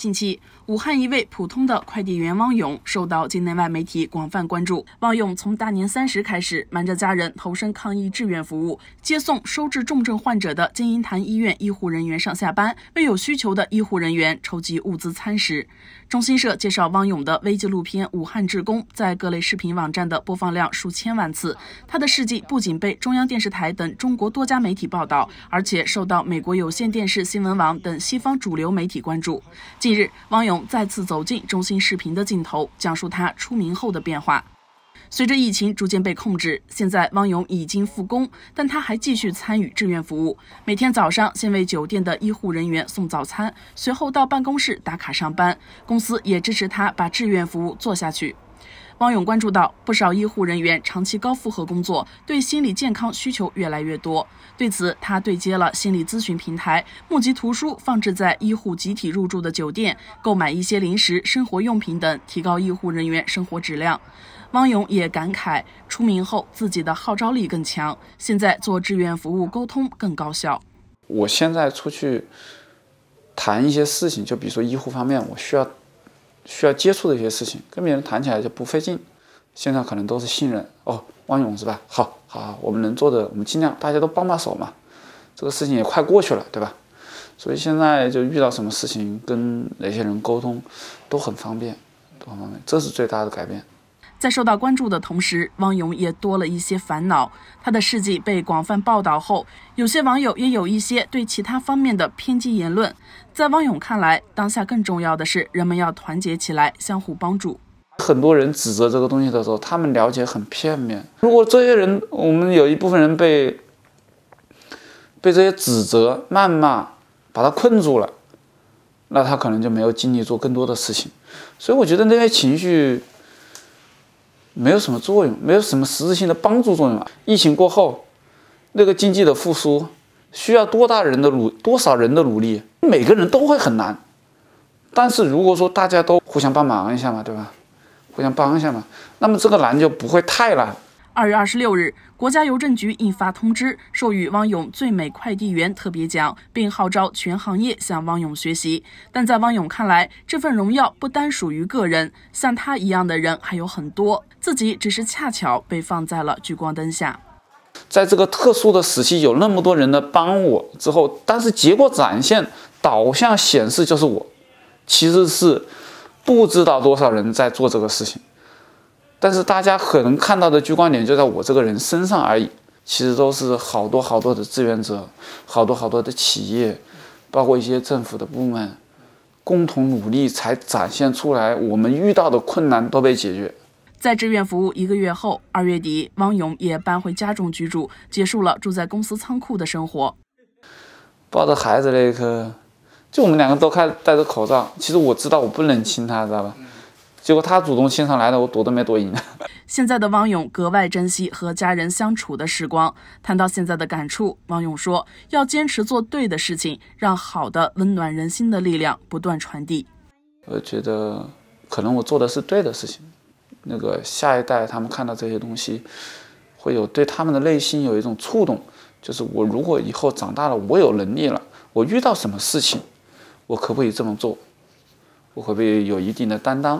近期，武汉一位普通的快递员汪勇受到境内外媒体广泛关注。汪勇从大年三十开始，瞒着家人投身抗疫志愿服务，接送收治重症患者的金银潭医院医护人员上下班，为有需求的医护人员筹集物资餐食。中新社介绍，汪勇的微纪录片《武汉志工》在各类视频网站的播放量数千万次。他的事迹不仅被中央电视台等中国多家媒体报道，而且受到美国有线电视新闻网等西方主流媒体关注。近近日，汪勇再次走进中心视频的镜头，讲述他出名后的变化。随着疫情逐渐被控制，现在汪勇已经复工，但他还继续参与志愿服务。每天早上先为酒店的医护人员送早餐，随后到办公室打卡上班。公司也支持他把志愿服务做下去。汪勇关注到，不少医护人员长期高负荷工作，对心理健康需求越来越多。对此，他对接了心理咨询平台，募集图书放置在医护集体入住的酒店，购买一些零食、生活用品等，提高医护人员生活质量。汪勇也感慨，出名后自己的号召力更强，现在做志愿服务沟通更高效。我现在出去谈一些事情，就比如说医护方面，我需要。需要接触的一些事情，跟别人谈起来就不费劲。现在可能都是信任哦，汪勇是吧？好，好，我们能做的，我们尽量，大家都帮把手嘛。这个事情也快过去了，对吧？所以现在就遇到什么事情，跟哪些人沟通都很方便，都很方便，这是最大的改变。在受到关注的同时，汪勇也多了一些烦恼。他的事迹被广泛报道后，有些网友也有一些对其他方面的偏激言论。在汪勇看来，当下更重要的是人们要团结起来，相互帮助。很多人指责这个东西的时候，他们了解很片面。如果这些人，我们有一部分人被被这些指责、谩骂把他困住了，那他可能就没有精力做更多的事情。所以，我觉得那些情绪。没有什么作用，没有什么实质性的帮助作用啊！疫情过后，那个经济的复苏需要多大人的努，多少人的努力？每个人都会很难。但是如果说大家都互相帮忙一下嘛，对吧？互相帮一下嘛，那么这个难就不会太难。二月二十六日，国家邮政局印发通知，授予汪勇最美快递员特别奖，并号召全行业向汪勇学习。但在汪勇看来，这份荣耀不单属于个人，像他一样的人还有很多，自己只是恰巧被放在了聚光灯下。在这个特殊的时期，有那么多人的帮我之后，但是结果展现导向显示就是我，其实是不知道多少人在做这个事情。但是大家可能看到的聚光点就在我这个人身上而已，其实都是好多好多的志愿者，好多好多的企业，包括一些政府的部门，共同努力才展现出来，我们遇到的困难都被解决。在志愿服务一个月后，二月底，汪勇也搬回家中居住，结束了住在公司仓库的生活。抱着孩子那一刻，就我们两个都开戴着口罩，其实我知道我不能亲他，知道吧？结果他主动亲上来的，我躲都没躲赢。现在的汪勇格外珍惜和家人相处的时光。谈到现在的感触，汪勇说：“要坚持做对的事情，让好的、温暖人心的力量不断传递。”我觉得可能我做的是对的事情。那个下一代他们看到这些东西，会有对他们的内心有一种触动。就是我如果以后长大了，我有能力了，我遇到什么事情，我可不可以这么做？我会不会有一定的担当？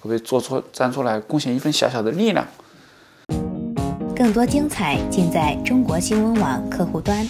会不会做出站出来贡献一份小小的力量？更多精彩尽在中国新闻网客户端。